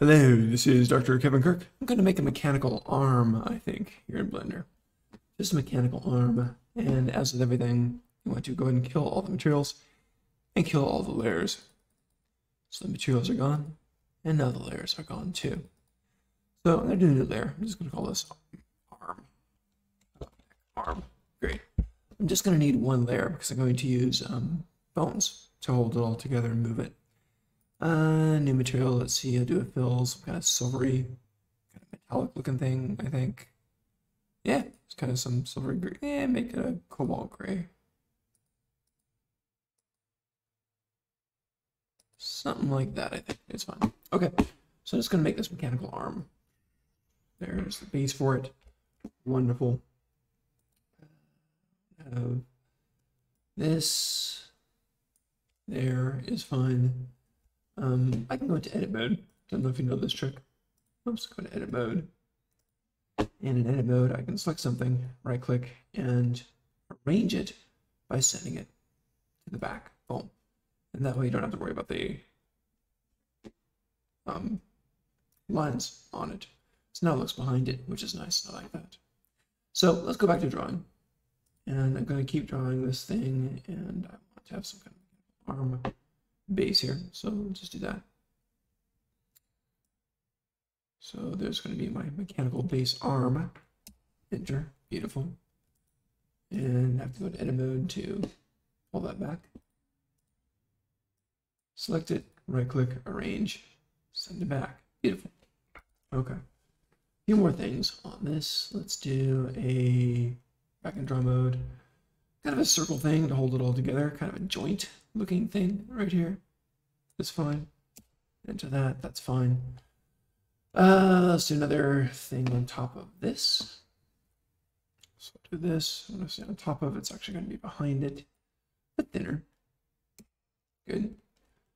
Hello, this is Dr. Kevin Kirk. I'm going to make a mechanical arm, I think, here in Blender. Just a mechanical arm. And as with everything, you want to go ahead and kill all the materials and kill all the layers. So the materials are gone, and now the layers are gone too. So I'm going to do a new layer. I'm just going to call this arm. Arm. Great. I'm just going to need one layer because I'm going to use um, bones to hold it all together and move it. Uh, new material, let's see, I'll do a fill, some kind of silvery, kind of metallic looking thing, I think. Yeah, it's kind of some silvery gray. Yeah, make it a cobalt gray. Something like that, I think. It's fine. Okay, so I'm just going to make this mechanical arm. There's the base for it. Wonderful. Uh, this there is fine. Um, I can go into edit mode. Don't know if you know this trick. Oops, go to edit mode. And in edit mode, I can select something, right click, and arrange it by sending it to the back. Boom. And that way you don't have to worry about the um, lines on it. So now it looks behind it, which is nice. I like that. So let's go back to drawing. And I'm going to keep drawing this thing, and I want to have some kind of arm base here. So just do that. So there's going to be my mechanical base arm. Enter. Beautiful. And I have to go to edit mode to pull that back. Select it, right click, arrange, send it back. Beautiful. Okay. A few more things on this. Let's do a back and draw mode. Kind of a circle thing to hold it all together, kind of a joint looking thing right here. That's fine. Enter that, that's fine. Uh, let's do another thing on top of this. So do this. To say on top of it's actually going to be behind it, but thinner. Good.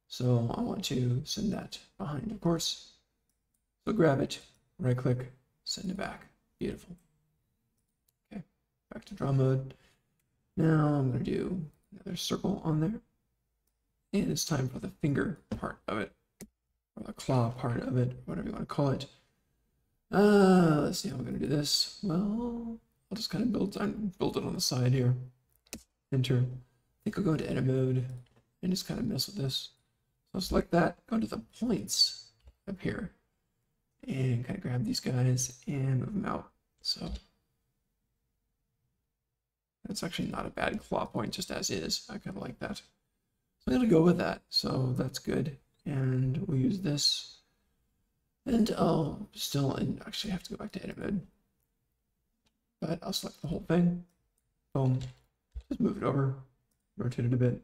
So I want to send that behind, of course. So grab it, right click, send it back. Beautiful. Okay, back to draw mode. Now I'm going to do another circle on there. And it's time for the finger part of it, or the claw part of it, whatever you want to call it. Uh, let's see how I'm going to do this. Well, I'll just kind of build, build it on the side here. Enter. I think I'll go into edit mode and just kind of mess with this. So select that, go to the points up here, and kind of grab these guys and move them out. So that's actually not a bad claw point, just as is. I kind of like that. I'm going to go with that. So that's good. And we'll use this. And I'll still, and actually have to go back to edit mode. But I'll select the whole thing. Boom. Just move it over. Rotate it a bit.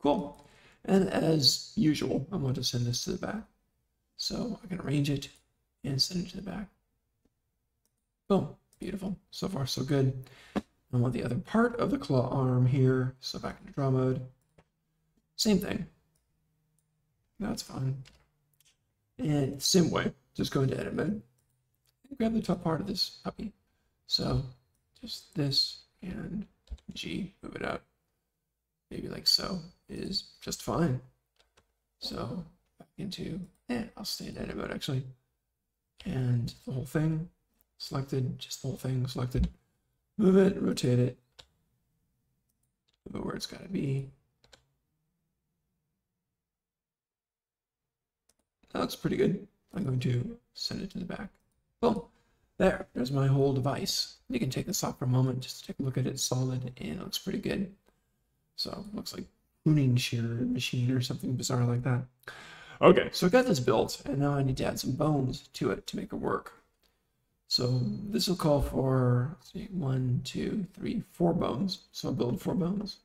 Cool. And as usual, I'm going to send this to the back. So I can arrange it and send it to the back. Boom. Beautiful. So far, so good. I want the other part of the claw arm here. So back into draw mode. Same thing. That's fine. And same way, just go into edit mode. Grab the top part of this puppy. So just this and G, move it up. Maybe like so is just fine. So back into, yeah, I'll stay in edit mode actually. And the whole thing selected, just the whole thing selected. Move it, rotate it. Move it where it's got to be. That looks pretty good. I'm going to send it to the back. Boom. There, there's my whole device. You can take this off for a moment just to take a look at it solid and it looks pretty good. So looks like pruning shear machine or something bizarre like that. Okay, so I got this built and now I need to add some bones to it to make it work. So this will call for see, one, two, three, four bones. So I'll build four bones.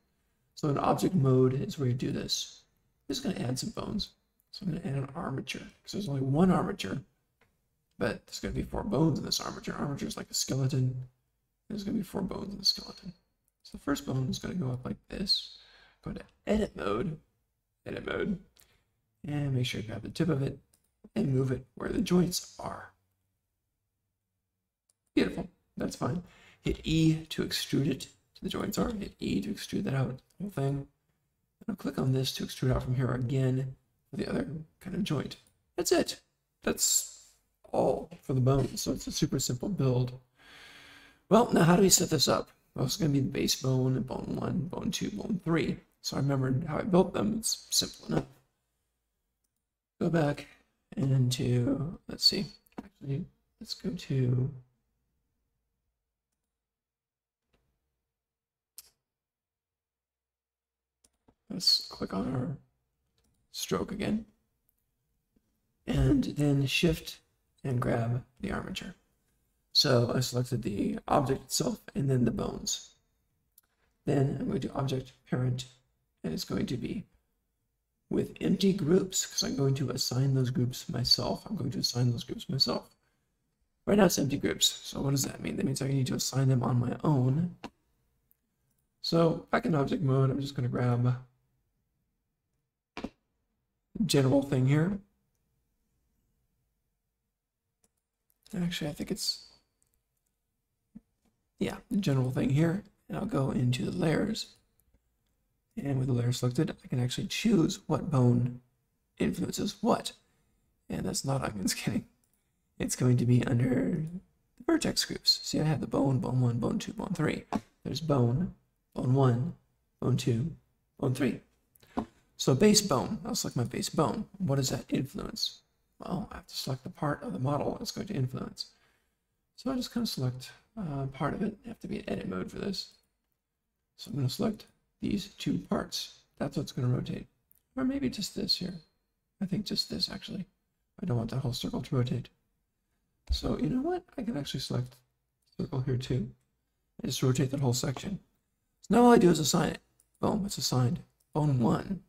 So in object mode is where you do this. I'm just going to add some bones. So I'm going to add an armature because there's only one armature, but there's going to be four bones in this armature. Armature is like a skeleton. There's going to be four bones in the skeleton. So the first bone is going to go up like this. Go to edit mode, edit mode, and make sure you grab the tip of it and move it where the joints are. Beautiful. That's fine. Hit E to extrude it to the joints are. Hit E to extrude that out, whole thing. And I'll click on this to extrude out from here again the other kind of joint. That's it. That's all for the bone. So it's a super simple build. Well, now how do we set this up? Well, it's going to be the base bone, bone one, bone two, bone three. So I remembered how I built them. It's simple enough. Go back into, let's see, actually, let's go to Let's click on our stroke again. And then shift and grab the armature. So I selected the object itself and then the bones. Then I'm going to object parent and it's going to be with empty groups because I'm going to assign those groups myself. I'm going to assign those groups myself. Right now it's empty groups. So what does that mean? That means I need to assign them on my own. So back in object mode, I'm just going to grab general thing here. Actually, I think it's, yeah, general thing here. And I'll go into the layers. And with the layer selected, I can actually choose what bone influences what. And that's not, I'm just kidding. It's going to be under the vertex groups. See, I have the bone, bone 1, bone 2, bone 3. There's bone, bone 1, bone 2, bone 3. So base bone, I'll select my base bone. What does that influence? Well, I have to select the part of the model it's going to influence. So I'll just kind of select uh, part of it. I have to be in edit mode for this. So I'm going to select these two parts. That's what's going to rotate. Or maybe just this here. I think just this actually. I don't want that whole circle to rotate. So you know what? I can actually select circle here too. I just rotate that whole section. So now all I do is assign it. Boom, it's assigned. Bone 1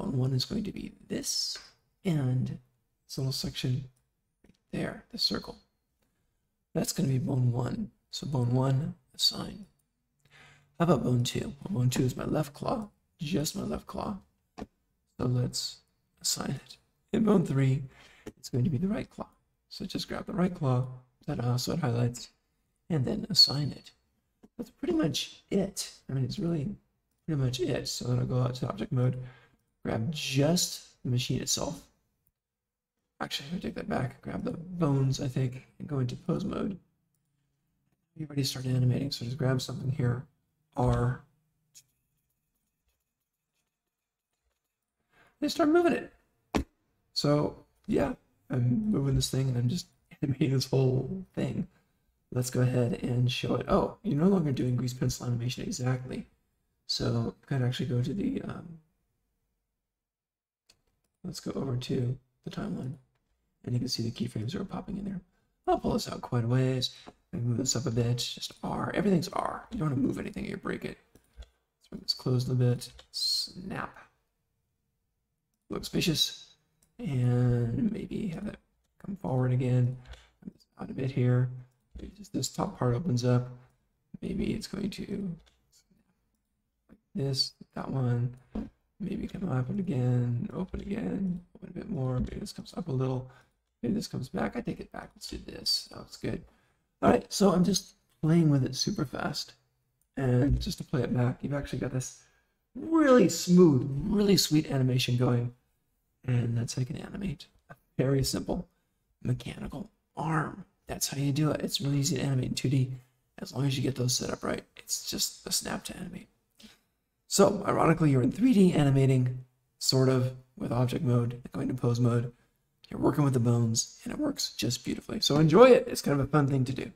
bone one is going to be this and this little section right there, the circle. That's going to be bone one. So bone one, assign. How about bone two? Well, bone two is my left claw, just my left claw. So let's assign it. In bone three, it's going to be the right claw. So just grab the right claw, that also it highlights, and then assign it. That's pretty much it. I mean, it's really pretty much it. So then I'll go out to object mode, grab just the machine itself. Actually, I'm to take that back, grab the bones, I think, and go into pose mode. We already started animating, so just grab something here, R. And start moving it. So, yeah, I'm moving this thing and I'm just animating this whole thing. Let's go ahead and show it. Oh, you're no longer doing grease pencil animation exactly. So, I can actually go to the um, Let's go over to the timeline and you can see the keyframes are popping in there. I'll pull this out quite a ways. move this up a bit, just R. Everything's R. You don't want to move anything, you break it. Let's closed a bit. Snap. Look spacious. And maybe have it come forward again. Out a bit here. Maybe just this top part opens up. Maybe it's going to like this, that one. Maybe come up again, open again, open a bit more. Maybe this comes up a little. Maybe this comes back. I take it back. Let's do this. Was good. All right, so I'm just playing with it super fast. And just to play it back, you've actually got this really smooth, really sweet animation going. And that's how you can animate a very simple mechanical arm. That's how you do it. It's really easy to animate in 2D as long as you get those set up right. It's just a snap to animate. So, ironically, you're in 3D animating, sort of, with object mode, going to pose mode. You're working with the bones, and it works just beautifully. So enjoy it. It's kind of a fun thing to do.